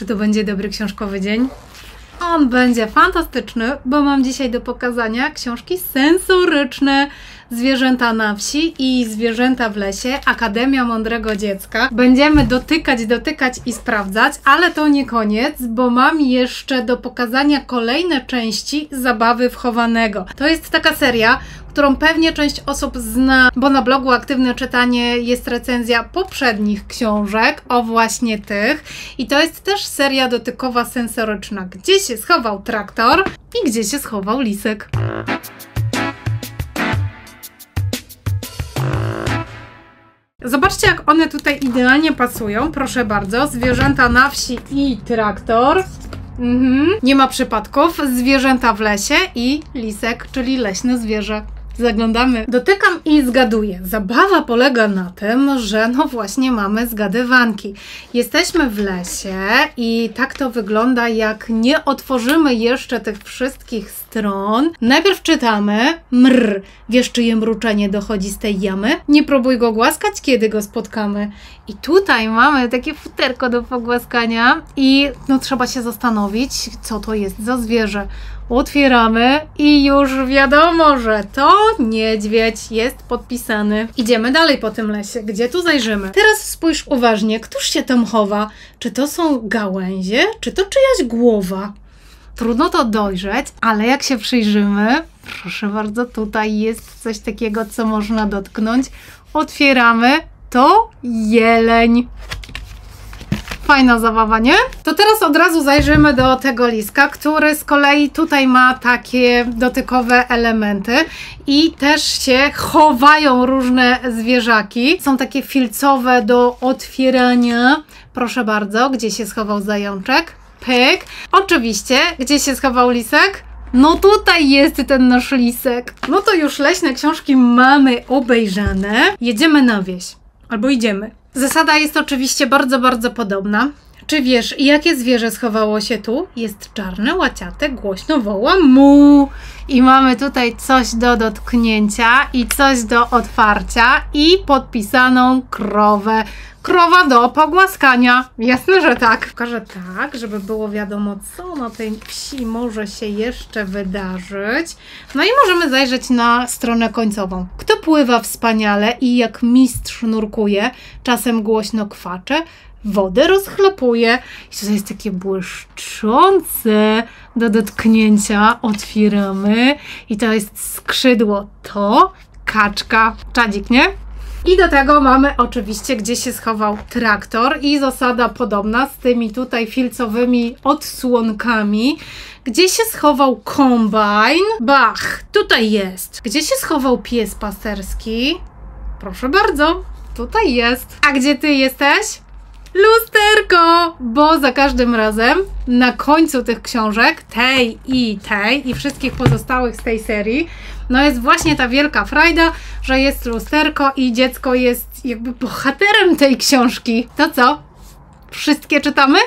Czy to będzie dobry książkowy dzień? On będzie fantastyczny, bo mam dzisiaj do pokazania książki sensoryczne Zwierzęta na wsi i Zwierzęta w lesie, Akademia Mądrego Dziecka. Będziemy dotykać, dotykać i sprawdzać, ale to nie koniec, bo mam jeszcze do pokazania kolejne części Zabawy Wchowanego. To jest taka seria, którą pewnie część osób zna, bo na blogu Aktywne Czytanie jest recenzja poprzednich książek o właśnie tych. I to jest też seria dotykowa sensoryczna, gdzie się schował traktor i gdzie się schował lisek. Zobaczcie, jak one tutaj idealnie pasują. Proszę bardzo, zwierzęta na wsi i traktor. Mhm. Nie ma przypadków. Zwierzęta w lesie i lisek, czyli leśne zwierzę. Zaglądamy. Dotykam i zgaduję. Zabawa polega na tym, że no właśnie mamy zgadywanki. Jesteśmy w lesie i tak to wygląda, jak nie otworzymy jeszcze tych wszystkich stron. Najpierw czytamy mr. Wiesz, czyje mruczenie dochodzi z tej jamy? Nie próbuj go głaskać, kiedy go spotkamy. I tutaj mamy takie futerko do pogłaskania i no trzeba się zastanowić, co to jest za zwierzę. Otwieramy i już wiadomo, że to niedźwiedź jest podpisany. Idziemy dalej po tym lesie. Gdzie tu zajrzymy? Teraz spójrz uważnie, któż się tam chowa? Czy to są gałęzie, czy to czyjaś głowa? Trudno to dojrzeć, ale jak się przyjrzymy, proszę bardzo, tutaj jest coś takiego, co można dotknąć. Otwieramy, to jeleń. Fajna zabawa, nie? To teraz od razu zajrzymy do tego liska, który z kolei tutaj ma takie dotykowe elementy i też się chowają różne zwierzaki. Są takie filcowe do otwierania. Proszę bardzo, gdzie się schował zajączek? Pyk. Oczywiście, gdzie się schował lisek? No tutaj jest ten nasz lisek. No to już leśne książki mamy obejrzane. Jedziemy na wieś. Albo idziemy. Zasada jest oczywiście bardzo, bardzo podobna. Czy wiesz, jakie zwierzę schowało się tu? Jest czarne, łaciate, głośno woła mu. I mamy tutaj coś do dotknięcia i coś do otwarcia i podpisaną krowę. Krowa do pogłaskania. Jasne, że tak. Pokażę tak, żeby było wiadomo, co na tej wsi może się jeszcze wydarzyć. No i możemy zajrzeć na stronę końcową. Kto pływa wspaniale i jak mistrz nurkuje, czasem głośno kwacze, wodę rozchlapuje. I to jest takie błyszczące do dotknięcia. Otwieramy i to jest skrzydło. To kaczka. Czadzik, nie? I do tego mamy oczywiście, gdzie się schował traktor i zasada podobna z tymi tutaj filcowymi odsłonkami. Gdzie się schował kombajn? Bach, tutaj jest. Gdzie się schował pies pasterski? Proszę bardzo, tutaj jest. A gdzie ty jesteś? Lusterko! Bo za każdym razem na końcu tych książek, tej i tej i wszystkich pozostałych z tej serii, no jest właśnie ta wielka frajda, że jest lusterko i dziecko jest jakby bohaterem tej książki. To co? Wszystkie czytamy?